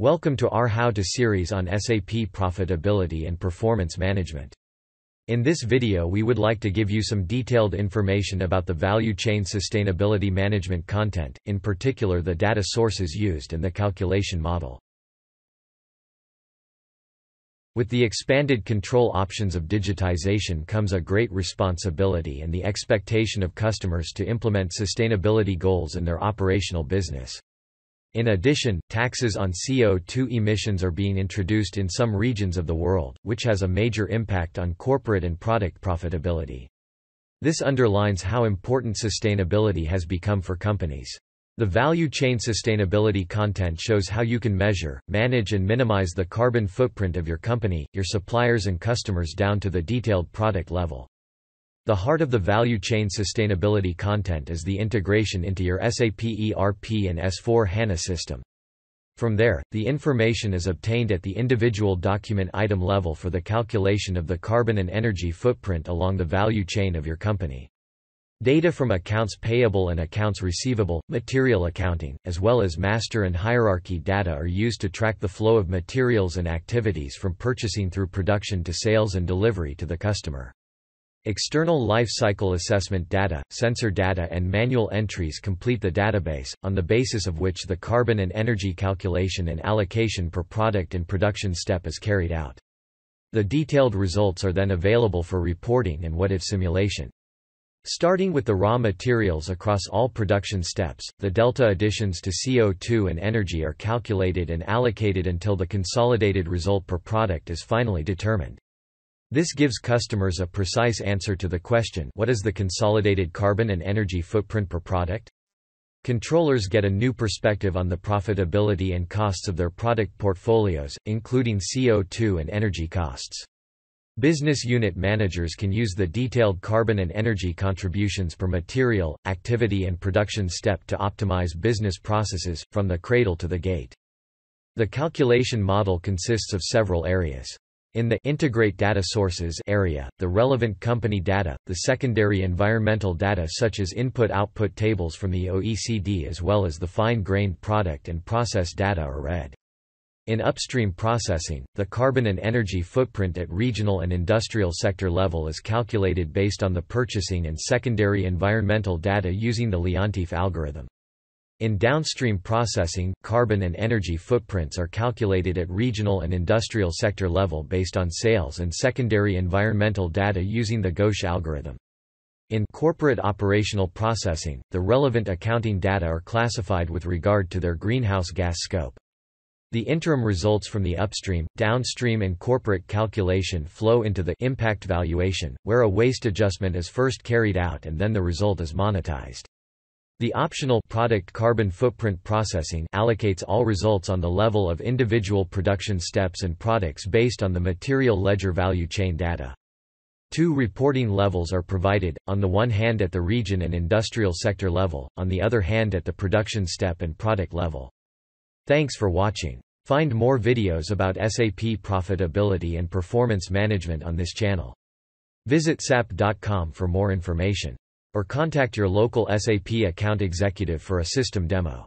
Welcome to our How To series on SAP profitability and performance management. In this video we would like to give you some detailed information about the value chain sustainability management content, in particular the data sources used and the calculation model. With the expanded control options of digitization comes a great responsibility and the expectation of customers to implement sustainability goals in their operational business. In addition, taxes on CO2 emissions are being introduced in some regions of the world, which has a major impact on corporate and product profitability. This underlines how important sustainability has become for companies. The value chain sustainability content shows how you can measure, manage and minimize the carbon footprint of your company, your suppliers and customers down to the detailed product level. The heart of the value chain sustainability content is the integration into your SAP ERP and S4HANA system. From there, the information is obtained at the individual document item level for the calculation of the carbon and energy footprint along the value chain of your company. Data from accounts payable and accounts receivable, material accounting, as well as master and hierarchy data are used to track the flow of materials and activities from purchasing through production to sales and delivery to the customer. External life cycle assessment data, sensor data and manual entries complete the database, on the basis of which the carbon and energy calculation and allocation per product and production step is carried out. The detailed results are then available for reporting and what-if simulation. Starting with the raw materials across all production steps, the delta additions to CO2 and energy are calculated and allocated until the consolidated result per product is finally determined. This gives customers a precise answer to the question what is the consolidated carbon and energy footprint per product? Controllers get a new perspective on the profitability and costs of their product portfolios, including CO2 and energy costs. Business unit managers can use the detailed carbon and energy contributions per material, activity and production step to optimize business processes, from the cradle to the gate. The calculation model consists of several areas. In the Integrate Data Sources area, the relevant company data, the secondary environmental data such as input-output tables from the OECD as well as the fine-grained product and process data are read. In upstream processing, the carbon and energy footprint at regional and industrial sector level is calculated based on the purchasing and secondary environmental data using the Leontief algorithm. In downstream processing, carbon and energy footprints are calculated at regional and industrial sector level based on sales and secondary environmental data using the Ghosh algorithm. In corporate operational processing, the relevant accounting data are classified with regard to their greenhouse gas scope. The interim results from the upstream, downstream and corporate calculation flow into the impact valuation, where a waste adjustment is first carried out and then the result is monetized. The optional product carbon footprint processing allocates all results on the level of individual production steps and products based on the material ledger value chain data. Two reporting levels are provided, on the one hand at the region and industrial sector level, on the other hand at the production step and product level. Thanks for watching. Find more videos about SAP profitability and performance management on this channel. Visit sap.com for more information or contact your local SAP account executive for a system demo.